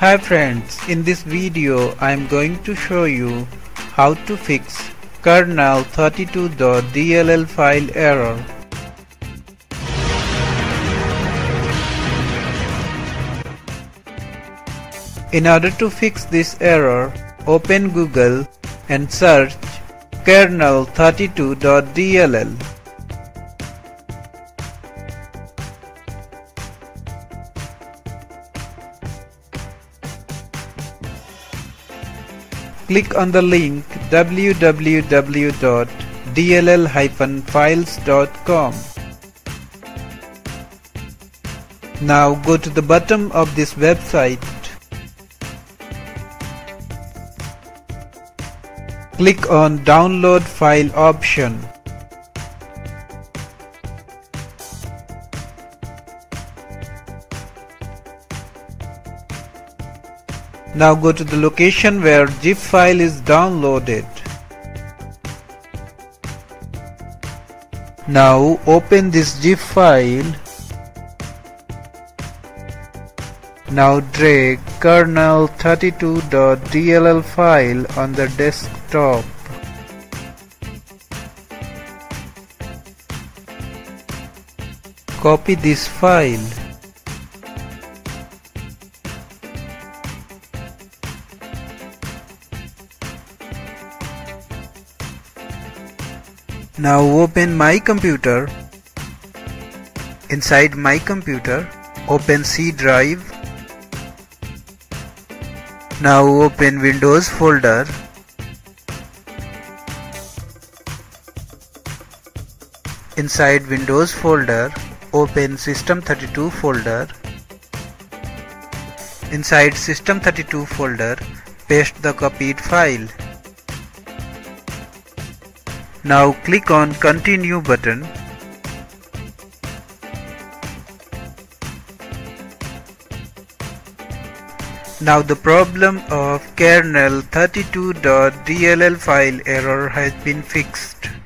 Hi friends, in this video I am going to show you how to fix kernel 32.dll file error. In order to fix this error, open Google and search kernel32.dll. click on the link www.dll-files.com. Now go to the bottom of this website. Click on download file option. Now go to the location where zip file is downloaded. Now open this zip file. Now drag kernel 32.dll file on the desktop. Copy this file. Now open my computer. Inside my computer, open C drive. Now open Windows folder. Inside Windows folder, open System32 folder. Inside System32 folder, paste the copied file. Now click on continue button. Now the problem of kernel 32.dll file error has been fixed.